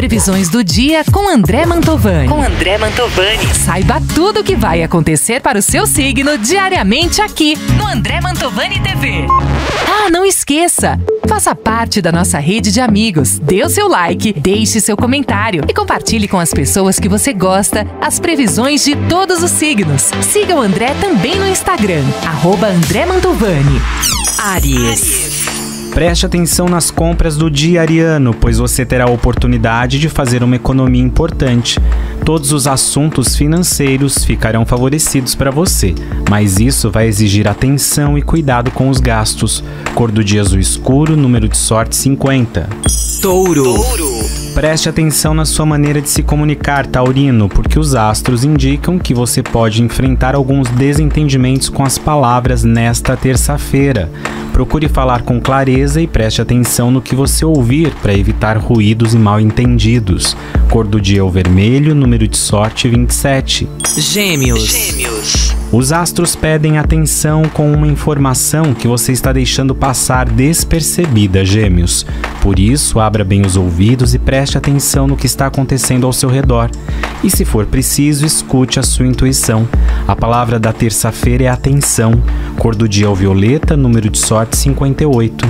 previsões do dia com André Mantovani. Com André Mantovani. Saiba tudo o que vai acontecer para o seu signo diariamente aqui no André Mantovani TV. Ah, não esqueça! Faça parte da nossa rede de amigos. Dê o seu like, deixe seu comentário e compartilhe com as pessoas que você gosta as previsões de todos os signos. Siga o André também no Instagram, arroba André Mantovani. Aries. Preste atenção nas compras do dia ariano, pois você terá a oportunidade de fazer uma economia importante. Todos os assuntos financeiros ficarão favorecidos para você, mas isso vai exigir atenção e cuidado com os gastos. Cor do dia azul escuro, número de sorte 50. Touro. Touro. Preste atenção na sua maneira de se comunicar, Taurino, porque os astros indicam que você pode enfrentar alguns desentendimentos com as palavras nesta terça-feira. Procure falar com clareza e preste atenção no que você ouvir para evitar ruídos e mal-entendidos. Cor do dia é o vermelho, número de sorte 27. Gêmeos. Gêmeos. Os astros pedem atenção com uma informação que você está deixando passar despercebida, Gêmeos. Por isso, abra bem os ouvidos e preste atenção no que está acontecendo ao seu redor. E se for preciso, escute a sua intuição. A palavra da terça-feira é atenção. Cor do dia é o violeta, número de sorte 58.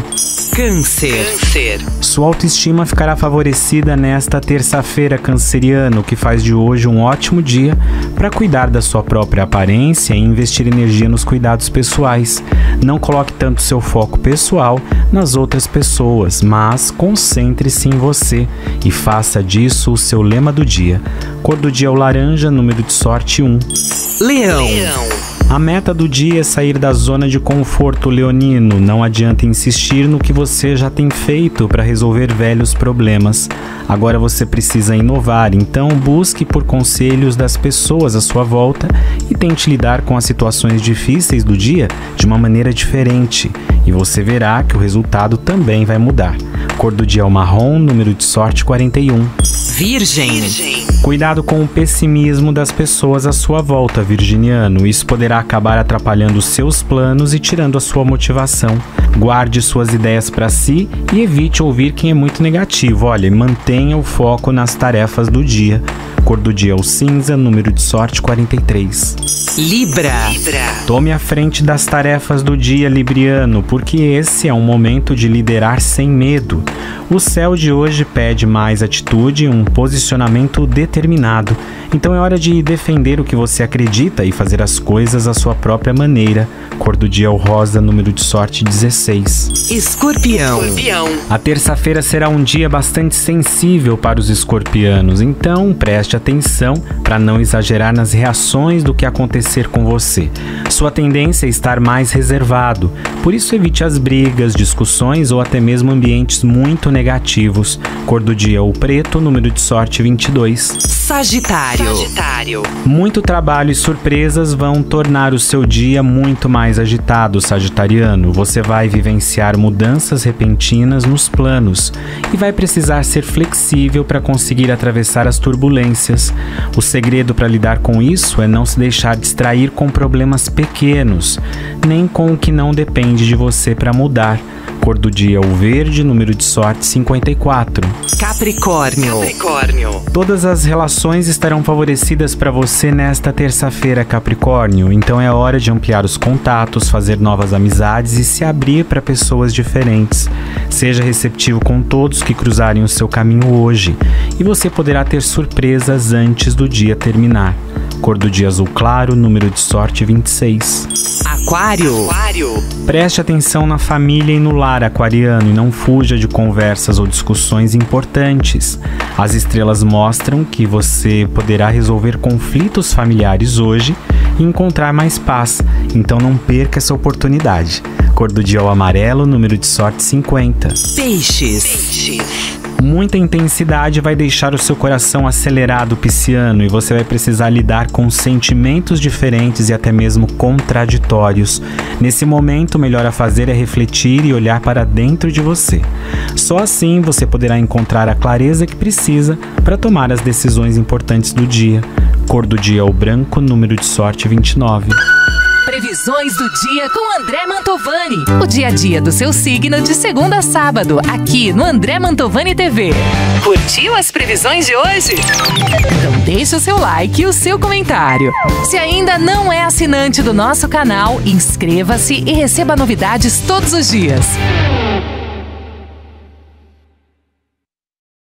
Câncer. Câncer. Sua autoestima ficará favorecida nesta terça-feira, canceriano, que faz de hoje um ótimo dia para cuidar da sua própria aparência e investir energia nos cuidados pessoais. Não coloque tanto seu foco pessoal nas outras pessoas, mas concentre-se em você e faça disso o seu lema do dia. Cor do dia é o laranja, número de sorte 1. Leão. Leão. A meta do dia é sair da zona de conforto leonino. Não adianta insistir no que você já tem feito para resolver velhos problemas. Agora você precisa inovar, então busque por conselhos das pessoas à sua volta e tente lidar com as situações difíceis do dia de uma maneira diferente. E você verá que o resultado também vai mudar. Cor do dia é o marrom, número de sorte 41. Virgem. Virgem. Cuidado com o pessimismo das pessoas à sua volta, virginiano. Isso poderá acabar atrapalhando seus planos e tirando a sua motivação. Guarde suas ideias para si e evite ouvir quem é muito negativo. Olha, mantenha o foco nas tarefas do dia. Cor do dia é o cinza, número de sorte 43. Libra. Libra. Tome a frente das tarefas do dia, Libriano, porque esse é um momento de liderar sem medo. O céu de hoje pede mais atitude e um posicionamento determinado. Então é hora de defender o que você acredita e fazer as coisas à sua própria maneira. Cor do dia é o rosa, número de sorte 16. Escorpião. Escorpião. A terça-feira será um dia bastante sensível para os escorpianos, então preste atenção para não exagerar nas reações do que acontecer com você. Sua tendência é estar mais reservado, por isso evite as brigas, discussões ou até mesmo ambientes muito negativos. Cor do dia o preto, número de sorte 22. Sagitário. Sagitário. Muito trabalho e surpresas vão tornar o seu dia muito mais agitado, Sagitariano. Você vai vivenciar mudanças repentinas nos planos e vai precisar ser flexível para conseguir atravessar as turbulências. O segredo para lidar com isso é não se deixar distrair com problemas pequenos, nem com o que não depende de você para mudar. Cor do dia é o verde, número de sorte 54. Capricórnio. Capricórnio. Todas as relações estarão favorecidas para você nesta terça-feira, Capricórnio. Então é hora de ampliar os contatos, fazer novas amizades e se abrir para pessoas diferentes. Seja receptivo com todos que cruzarem o seu caminho hoje e você poderá ter surpresas antes do dia terminar. Cor do dia azul claro, número de sorte 26. Aquário. Aquário. Preste atenção na família e no lar aquariano e não fuja de conversas ou discussões importantes. As estrelas mostram que você poderá resolver conflitos familiares hoje e encontrar mais paz, então não perca essa oportunidade. Cor do dia é o amarelo, número de sorte 50. Peixes. Peixes. Muita intensidade vai deixar o seu coração acelerado, pisciano, e você vai precisar lidar com sentimentos diferentes e até mesmo contraditórios. Nesse momento, o melhor a fazer é refletir e olhar para dentro de você. Só assim você poderá encontrar a clareza que precisa para tomar as decisões importantes do dia. Cor do dia é o branco, número de sorte 29. Previsões do dia com André Mantovani. O dia a dia do seu signo de segunda a sábado, aqui no André Mantovani TV. Curtiu as previsões de hoje? Então deixa o seu like e o seu comentário. Se ainda não é assinante do nosso canal, inscreva-se e receba novidades todos os dias.